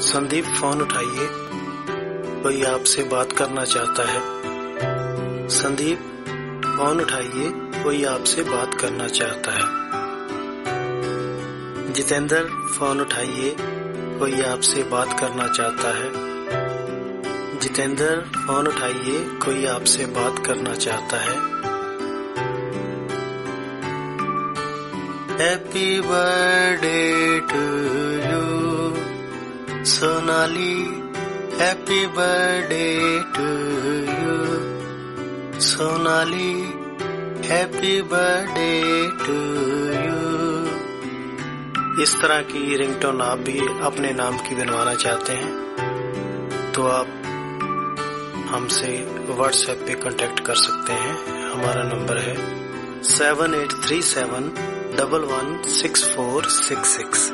Sandeep, phone उठाइए। कोई आपसे बात करना चाहता है। संदीप, फ़ोन उठाइए। कोई आपसे बात करना चाहता है। जितेंद्र, फ़ोन उठाइए। कोई आपसे बात करना चाहता है। जितेंद्र, फ़ोन उठाइए। कोई आपसे बात करना चाहता है। Happy birthday to Sonali happy birthday to you Sonali happy birthday to you इस तरह की रिंगटोन आप भी अपने नाम की बनवाना चाहते हैं तो आप हमसे व्हाट्सएप पे कांटेक्ट कर सकते हैं। हमारा नंबर है seven eight three seven double one six four six six